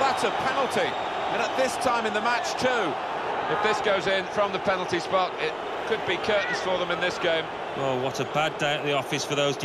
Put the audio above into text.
That's a penalty. And at this time in the match, too. If this goes in from the penalty spot, it could be curtains for them in this game. Oh, what a bad day at the office for those